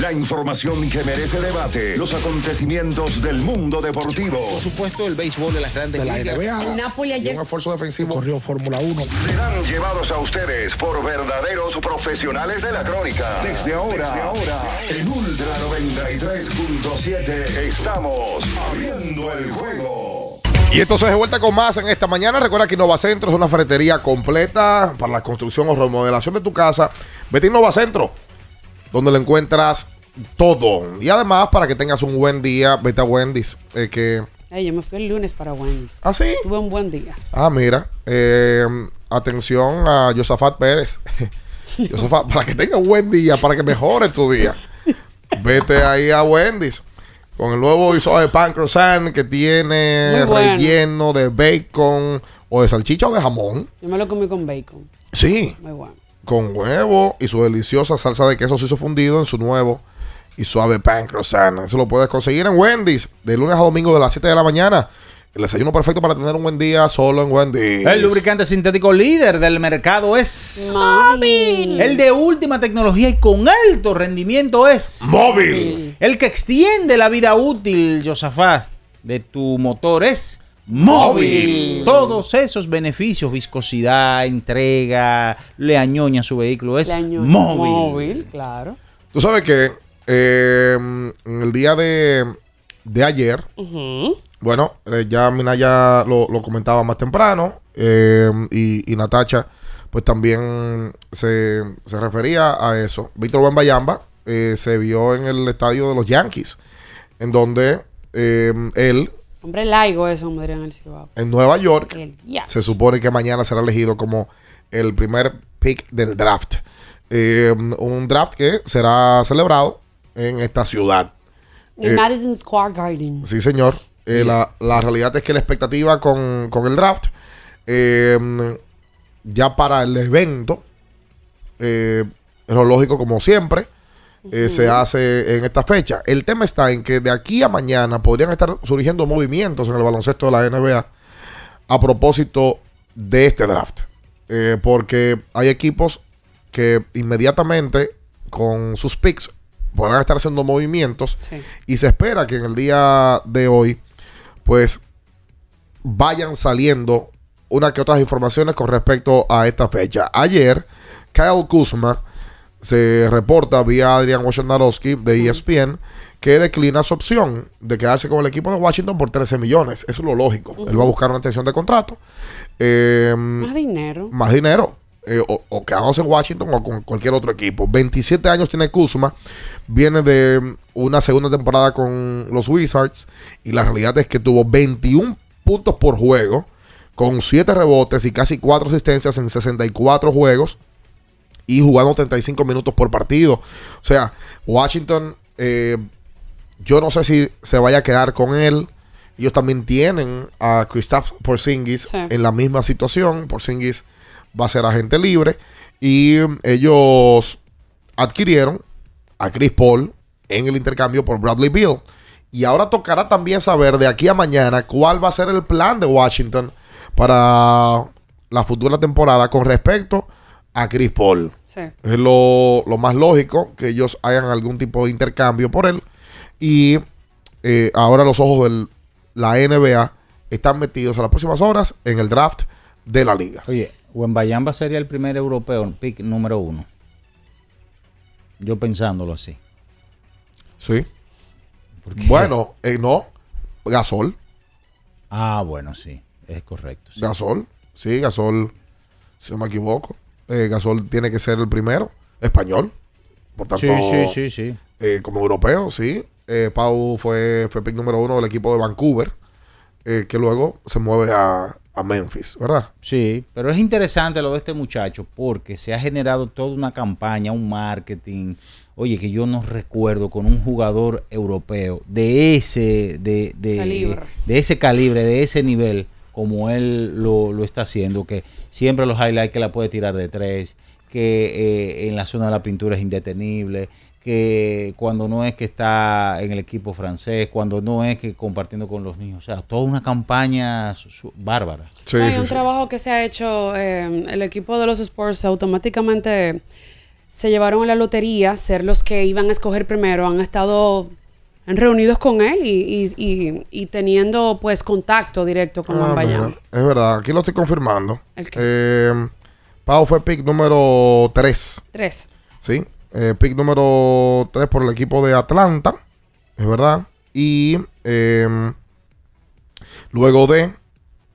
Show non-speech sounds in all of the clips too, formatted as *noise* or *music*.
La información que merece debate. Los acontecimientos del mundo deportivo. Por supuesto, el béisbol de las grandes de la ligas. NBA. El Napoli ayer- Un esfuerzo defensivo. Corrió Fórmula 1. Serán llevados a ustedes por verdaderos profesionales de la crónica. Desde ahora, desde ahora, en Ultra 93.7 estamos abriendo el juego. Y entonces de vuelta con más en esta mañana. Recuerda que Innovacentro es una ferretería completa para la construcción o remodelación de tu casa. Vete a Innovacentro, donde lo encuentras todo. Y además, para que tengas un buen día, vete a Wendy's. eh, que, Ay, yo me fui el lunes para Wendy's. ¿Ah, sí? Tuve un buen día. Ah, mira. eh, atención a Josafat Pérez. *laughs* Josafat, para que tengas un buen día, para que mejore tu día. Vete ahí a Wendy's. Con el nuevo iso de pan croissant que tiene bueno. relleno de bacon o de salchicha o de jamón. Yo me lo comí con bacon. Sí, Muy bueno. Con huevo y su deliciosa salsa de queso suizo fundido en su nuevo y suave pan croissant. Eso lo puedes conseguir en Wendy's de lunes a domingo de las 7 de la mañana. El desayuno perfecto para tener un buen día solo en Wendy's. El lubricante sintético líder del mercado es. Móvil. El de última tecnología y con alto rendimiento es. móvil. El que extiende la vida útil, Josafat, de tu motor es. Móvil. Todos esos beneficios, viscosidad, entrega, le añoña su vehículo, es móvil. Móvil, claro. Tú sabes que eh, en el día de, de ayer, bueno, eh, ya Minaya lo, lo comentaba más temprano eh, y, y Natacha pues también se, se refería a eso. Víctor Wembayamba eh, se vio en el estadio de los Yankees, en donde eh, él, Hombre laigo eso, como dirían en el Cibao. en Nueva York, El se supone que mañana será elegido como el primer pick del draft. Eh, un draft que será celebrado en esta ciudad. En Eh, Madison Square Garden. Sí, señor. Eh, la, la realidad es que la expectativa con, con el draft, ya para el evento, eh, es lo lógico como siempre, eh, se hace en esta fecha. El tema está en que de aquí a mañana podrían estar surgiendo movimientos en el baloncesto de la NBA a propósito de este draft. Eh, porque hay equipos que inmediatamente con sus picks podrán estar haciendo movimientos Sí. y se espera que en el día de hoy, pues, vayan saliendo una que otras informaciones con respecto a esta fecha. Ayer, Kyle Kuzma se reporta vía Adrian Wojnarowski de ESPN que declina su opción de quedarse con el equipo de Washington por 13 millones. Eso es lo lógico. Él va a buscar una extensión de contrato. Eh, Más dinero. más dinero. eh, o, o quedándose en Washington o con cualquier otro equipo. 27 años tiene Kuzma. Viene de una segunda temporada con los Wizards. Y la realidad es que tuvo 21 puntos por juego. Con 7 rebotes y casi 4 asistencias en 64 juegos. Y jugando 35 minutos por partido. O sea, Washington, eh, yo no sé si se vaya a quedar con él. Ellos también tienen a Kristaps Porzingis Sí. en la misma situación. Porzingis va a ser agente libre. Y ellos adquirieron a Chris Paul en el intercambio por Bradley Beal. Y ahora tocará también saber de aquí a mañana cuál va a ser el plan de Washington para la futura temporada con respecto a Chris Paul. Sí. Es lo, lo más lógico que ellos hagan algún tipo de intercambio por él. Y eh, ahora los ojos de la NBA están metidos a las próximas horas en el draft de la liga. Oye, Wembayamba sería el primer europeo, pick número uno. Yo pensándolo así. Sí. Bueno, eh, no. Gasol. Ah, bueno, sí, es correcto. sí. Gasol. Sí, Gasol. Si no me equivoco. Eh, Gasol tiene que ser el primero. Español. Por tanto, Sí, sí, sí, sí. eh, como europeo, sí. Eh, Pau fue, fue pick número uno del equipo de Vancouver. eh, que luego se mueve a, a Memphis, ¿verdad? Sí, pero es interesante lo de este muchacho porque se ha generado toda una campaña, un marketing. Oye, que yo no recuerdo con un jugador europeo de ese, de, de, Calibre. de ese calibre, de ese nivel, como él lo, lo está haciendo, que siempre los highlights que la puede tirar de tres, que eh, en la zona de la pintura es indetenible, que cuando no es que está en el equipo francés, cuando no es que compartiendo con los niños, o sea, toda una campaña bárbara. Sí, Hay sí, un sí. trabajo que se ha hecho, eh, el equipo de los Sports automáticamente se llevaron a la lotería, ser los que iban a escoger primero, han estado reunidos con él y, y- y- y teniendo pues contacto directo con Ah, mira, es verdad, aquí lo estoy confirmando. ¿El qué? Eh, Pau fue pick número 3. Tres. ¿sí? Eh, pick número 3 por el equipo de Atlanta, es verdad. Y eh, luego de,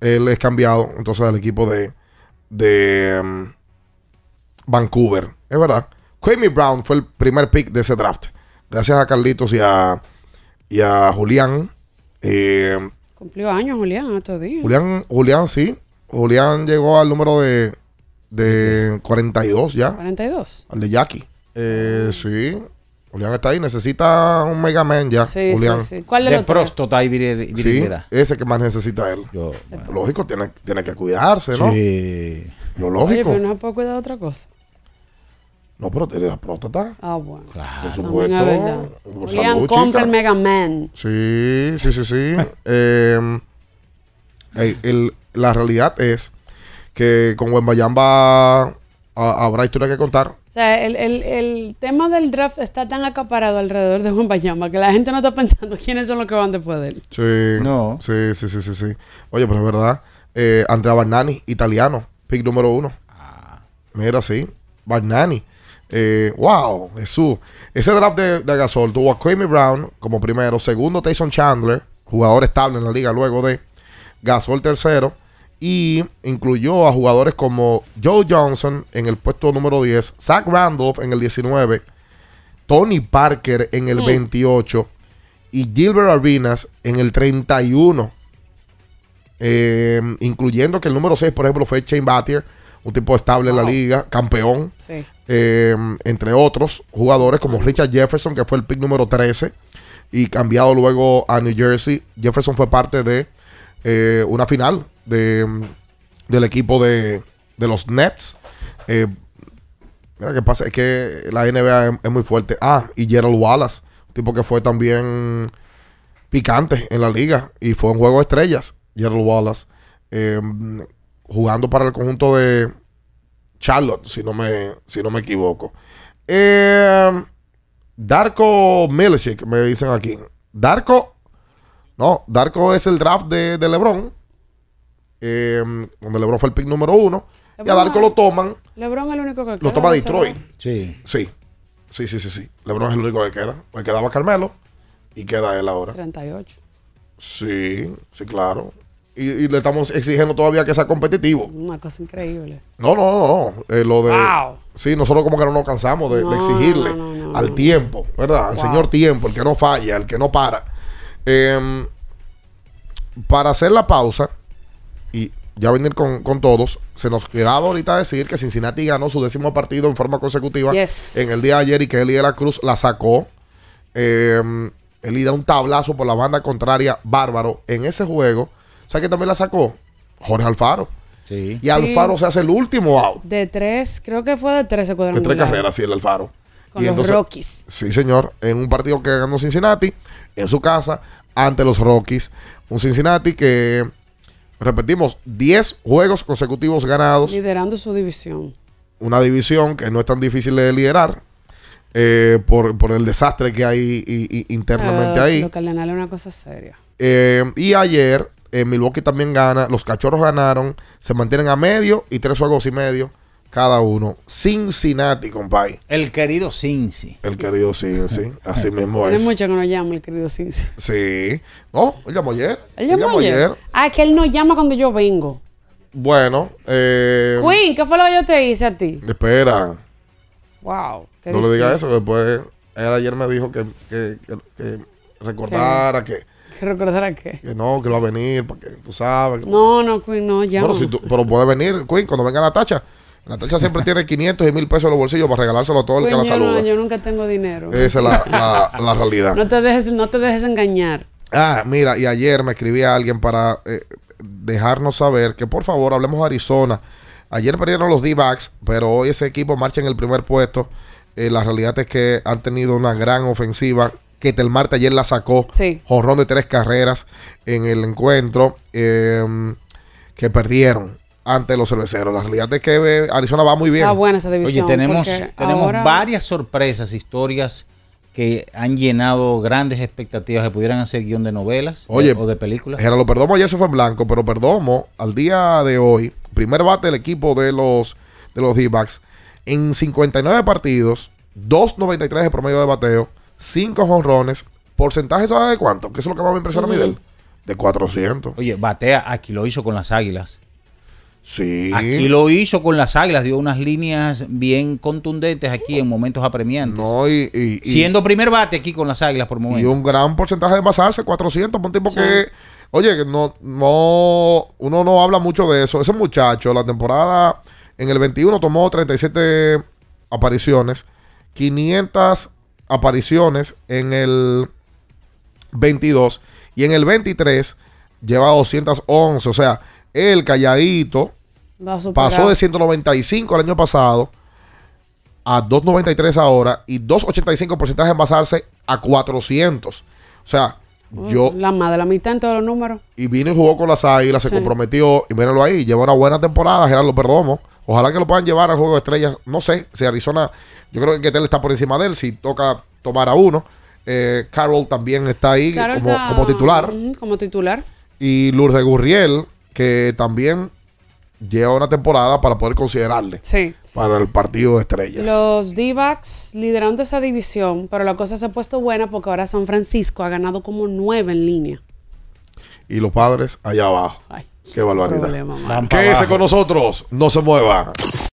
él es cambiado entonces al equipo de, de em, Vancouver, es verdad. Kwame Brown fue el primer pick de ese draft. Gracias a Carlitos y a, y a Julián. Eh, Cumplió años Julián estos días. Julián, Julián, sí. Julián llegó al número de, de 42 ya. 42. Al de Jackie. Eh, sí. Julián está ahí. Necesita un Mega Man ya. Sí, Julián. sí, sí. ¿Cuál de De los tres? próstata y viril- Sí, ese que más necesita él. Yo, bueno, Lógico, tiene, tiene que cuidarse, ¿no? sí. Lo Oye, lógico. pero no se puede cuidar de otra cosa. No, pero tiene la próstata. Ah, bueno. Claro. Por supuesto. es verdad. Por salud, el Mega Man. Sí, sí, sí, sí. *laughs* Eh, el- la realidad es que con Wembayamba habrá historia que contar. O sea, el, el- el tema del draft está tan acaparado alrededor de Juan Bayama que la gente no está pensando *laughs* quiénes son los que van después de él. Sí. No. Sí, sí, sí, sí, sí. Oye, pero es verdad. Eh, Andrea Barnani, italiano, pick número uno. Mira, sí. Barnani. Eh, wow, Jesús. Ese draft de, de Gasol tuvo a Kwame Brown como primero, segundo Tyson Chandler, jugador estable en la liga luego de Gasol tercero, y incluyó a jugadores como Joe Johnson en el puesto número 10, Zach Randolph en el 19, Tony Parker en el 28 y Gilbert Arenas en el 31. Eh, incluyendo que el número 6, por ejemplo, fue Shane Battier, un tipo estable en la liga, campeón, Sí. eh, entre otros jugadores como Richard Jefferson, que fue el pick número 13, y cambiado luego a New Jersey. Jefferson fue parte de eh, una final de, del equipo de, de los Nets. Eh, mira qué pasa, es que la NBA es, es muy fuerte. Ah, y Gerald Wallace, un tipo que fue también picante en la liga y fue un juego de estrellas. Gerald Wallace, eh, jugando para el conjunto de Charlotte, si no me, si no me equivoco. Eh, Darko Milicic, me dicen aquí. Darko, no, Darko es el draft de, de LeBron, eh, donde LeBron fue el pick número uno. Y a Darko es- lo toman, LeBron es el único que lo queda toma de Detroit. Sí. Sí, sí, sí, sí, sí. LeBron es el único que queda. Pues quedaba Carmelo y queda él ahora. 38. Sí, sí, claro. Y, y le estamos exigiendo todavía que sea competitivo. Una cosa increíble. No, no, no. eh, lo de. Wow. Sí, nosotros como que no nos cansamos de, exigirle no, no, no, al tiempo, ¿verdad? Al Wow. señor tiempo, el que no falla, el que no para. Em, para hacer la pausa y ya venir con, con todos, se nos quedaba ahorita decir que Cincinnati ganó su décimo partido en forma consecutiva Yes. en el día de ayer y que Eli de la Cruz la sacó. Em, Eli da un tablazo por la banda contraria, bárbaro, en ese juego. ¿Sabes quién también la sacó? Jorge Alfaro. Sí. Y Alfaro se hace el último out. De tres, creo que fue de tres De cuadrangulares. tres carreras, sí, el Alfaro. Con Y los entonces- Rockies. Sí, señor. En un partido que ganó Cincinnati, en su casa, ante los Rockies. Un Cincinnati que, repetimos, 10 juegos consecutivos ganados. Liderando su división. Una división que no es tan difícil de liderar eh, por, por el desastre que hay internamente Ah, ahí. Los Cardenales es una cosa seria. Eh, y ayer, eh, Milwaukee también gana. Los cachorros ganaron. Se mantienen a medio y tres juegos y medio cada uno. Cincinnati, compadre. El querido Cincy. El querido Cincy. Así *laughs* mismo Tiene es. mucho que nos llama el querido Cincy. Sí. No, él llamó ayer. Él llamó ayer. Ah, es que él nos llama cuando yo vengo. Bueno, eh, Queen, ¿qué fue lo que yo te hice a ti? espera. Wow. qué No le digas difícil. eso. Después, él ayer me dijo que, que, que- que recordara que, ¿Que *laughs* recordar a qué? que no, que va a venir, porque tú sabes. que- No, no, Queen, no, llama. Bueno, si tú- pero puede venir, Queen, cuando venga Natacha. Natacha siempre tiene 500 y 1000 pesos en los bolsillos para regalárselo a todo el que la no- saluda. yo nunca tengo dinero. Esa es la, la- la realidad. No te dejes, no te dejes engañar. Ah, mira, y ayer me escribía alguien para eh, dejarnos saber que por favor hablemos de Arizona. Ayer perdieron los D-backs, pero hoy ese equipo marcha en el primer puesto. Eh, la realidad es que han tenido una gran ofensiva. Que Tel Marte ayer la sacó. Sí. Jorrón de tres carreras en el encuentro. eh, que perdieron. ante los cerveceros. La realidad es que eh, Arizona va muy bien. Está buena esa Oye, división. tenemos, porque tenemos ahora- varias sorpresas, historias que han llenado grandes expectativas que pudieran hacer guion de novelas o- Oye, o, de películas. Gerardo Perdomo ayer se fue en blanco, pero Perdomo al día de hoy, primer bate del equipo de los de los D-backs, en 59 partidos, 2.93 de promedio de bateo, 5 jonrones, porcentaje ¿sabes de cuánto? Que eso es lo que más me impresiona a mí de él. De 400. Oye, batea, aquí lo hizo con las águilas. Sí. Aquí lo hizo con las águilas, dio unas líneas bien contundentes aquí en momentos apremiantes. No, y, y- y- Siendo primer bate aquí con las águilas por y momento. un gran porcentaje de envasarse, 400, por un tipo Sí. que, oye, que no, no, uno no habla mucho de eso. Ese muchacho, la temporada en el 21 tomó 37 apariciones, 500 apariciones en el 22 y en el 23 lleva 211. O sea, el calladito pasó de 195 el año pasado a 293 ahora y 285 porcentaje de envasarse a 400. O sea, yo La más de la mitad en todos los números. y vino y jugó con las águilas, se comprometió y mírenlo ahí, lleva una buena temporada, Gerardo Perdomo. Ojalá que lo puedan llevar al juego de estrellas. No sé si Arizona, yo creo que Ketel está por encima de él, si toca tomar a uno. Eh, Carroll también está ahí como, está- como titular. Como titular. Y Lourdes Gurriel, que también lleva una temporada para poder considerarle Sí. para el partido de estrellas. Los D-backs lideraron de esa división, pero la cosa se ha puesto buena porque ahora San Francisco ha ganado como nueve en línea. Y los padres allá abajo. Ay, Qué barbaridad. problema, Quédese con nosotros, no se mueva.